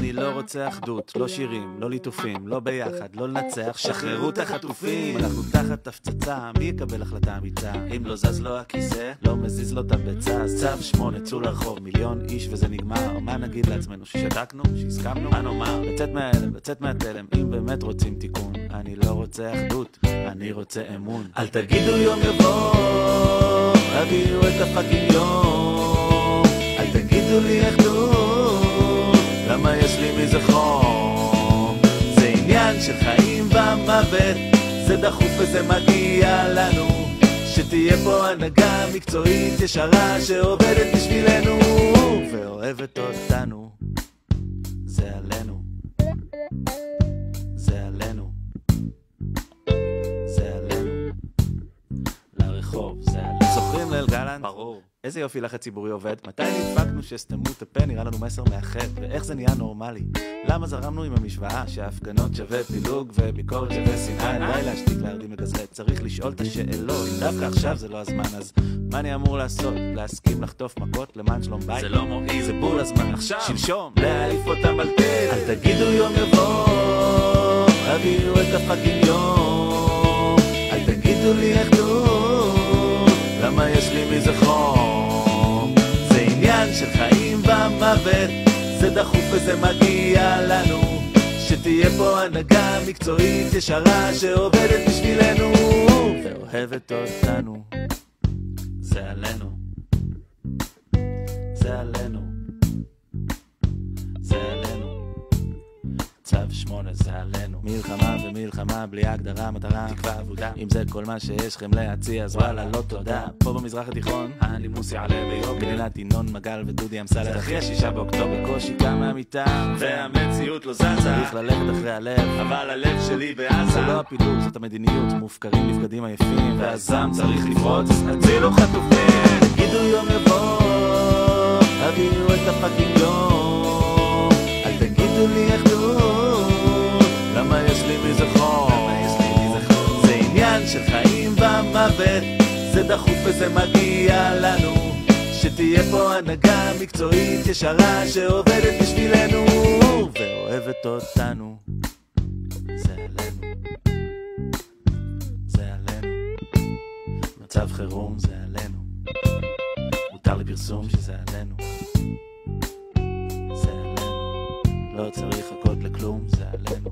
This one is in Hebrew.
אני לא רוצה אחדות, לא שירים, לא ליטופים, לא ביחד, לא לנצח, שחררו את החטופים. אנחנו תחת הפצצה, מי יקבל החלטה אמיצה? אם לא זז לו הכיסא, לא מזיז לו את הביצה, אז צו שמונה, צאו לרחוב, מיליון איש וזה נגמר. מה נגיד לעצמנו, ששתקנו, שהסכמנו? מה נאמר? לצאת מההלם, לצאת מהתלם, אם באמת רוצים תיקון. אני לא רוצה אחדות, אני רוצה אמון. אל תגידו יום יבוא, הביאו את הפאקינג. עניין של חיים ומוות, זה דחוף וזה מגיע לנו. שתהיה פה הנהגה מקצועית ישרה שעובדת בשבילנו ואוהבת אותנו. זה עלינו. זה עלינו. זה עלינו. לרחוב, זה עלינו. זוכרים ליל גלנט? ברור. איזה יופי לחץ ציבורי עובד. מתי נדפקנו שסתמו את הפה נראה לנו מסר מאחד, ואיך זה נהיה נורמלי? למה זרמנו עם המשוואה שההפגנות שווה פילוג וביקורת שווה שנאה? די להשתיק להרדים לגזלת, צריך לשאול את השאלות. דווקא עכשיו זה לא הזמן, אז מה אני אמור לעשות? להסכים לחטוף מכות למען שלום בית? זה לא מועיל, זה בול הזמן. עכשיו, שלשום, להעיף אותם על תל. אל תגידו יום יבוא, הביאו את הפאקינג יום. אל תגידו לי אחדות, למה יש לי מזה? דחוף וזה מגיע לנו. שתהיה פה הנהגה מקצועית ישרה שעובדת בשבילנו ואוהבת אותנו. זה עלינו. זה עלינו. שמונה זה עלינו. מלחמה ומלחמה בלי הגדרה, מטרה, תקווה אבודה. אם זה כל מה שיש לכם להציע, אז וואלה, לא תודה. פה במזרח התיכון, הנימוס יעלה ביוקר. מדינת ינון מגל ודודי אמסלם. אחרי השישה באוקטובר. בקושי קם מהמיטה, והמציאות לא זזה, צריך ללכת אחרי הלב. אבל הלב שלי בעזה. זה לא הפילוג, זאת המדיניות, מופקרים נבגדים עייפים, והזעם צריך לפרוץ, הצילו חטופים. תגידו יום יבוא, הביאו את הפאקינג יום. אל תגידו לי אחדות, עניין של חיים ומוות, זה דחוף וזה מגיע לנו. שתהיה פה הנהגה מקצועית ישרה שעובדת בשבילנו ואוהבת אותנו. זה עלינו. זה עלינו. מצב חירום זה עלינו. מותר לפרסום שזה עלינו. זה עלינו. לא צריך לחכות לכלום, זה עלינו.